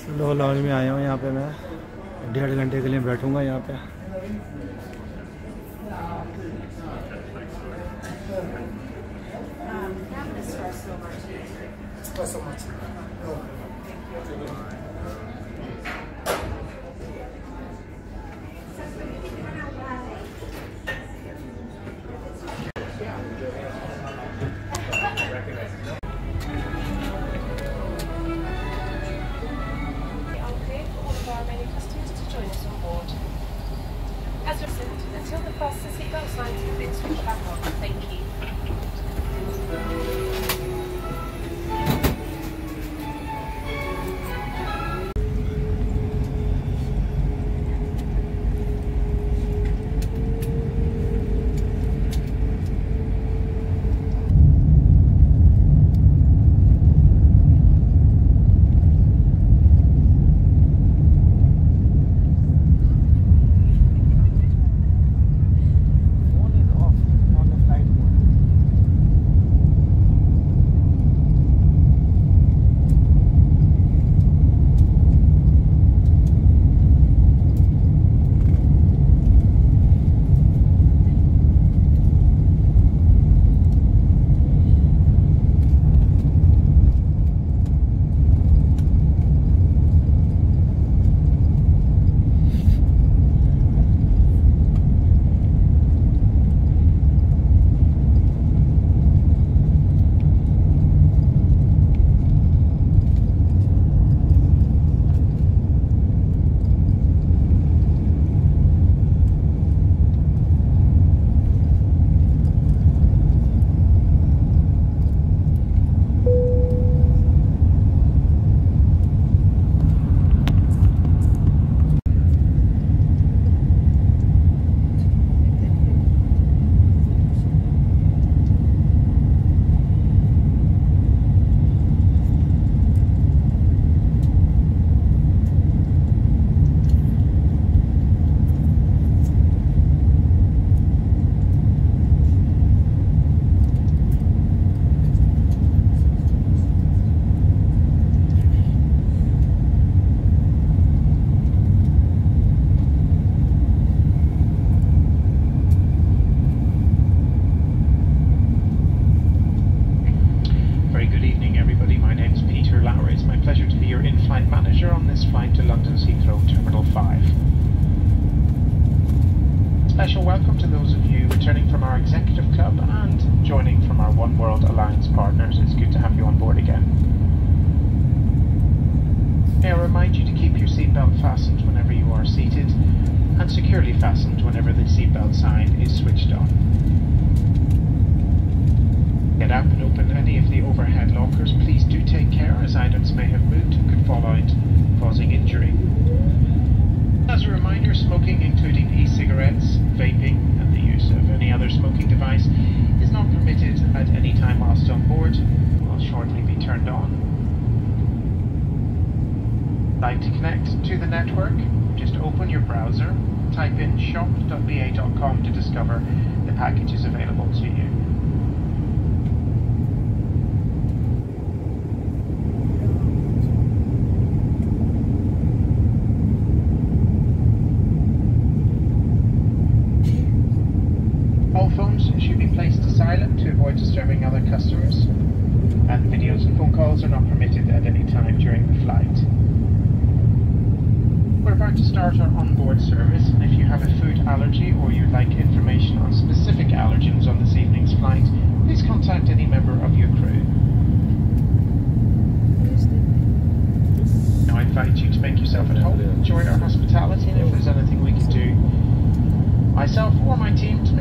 Slow launch में आया हूँ, यहाँ पे मैं। डेढ़ घंटे के लिए बैठूँगा यहाँ पे। Okay As listened, until the fasten seatbelt signs have been switched back on. Thank you. Special welcome to those of you returning from our executive club and joining from our oneworld Alliance partners. It's good to have you on board again. May I remind you to keep your seatbelt fastened whenever you are seated and securely fastened whenever the seatbelt sign is switched on. Get up and open any of the overhead lockers. Please do take care as items may have moved and could fall out, causing injury. As a reminder, smoking, including e-cigarettes, vaping, and the use of any other smoking device, is not permitted at any time whilst on board. Will shortly be turned on. Like to connect to the network? Just open your browser, type in shop.ba.com to discover the packages available to you. Avoid disturbing other customers, and videos and phone calls are not permitted at any time during the flight. We're about to start our onboard service, and if you have a food allergy or you'd like information on specific allergens on this evening's flight, please contact any member of your crew. Now I invite you to make yourself at home, enjoy our hospitality, and if there's anything we can do, myself or my team, to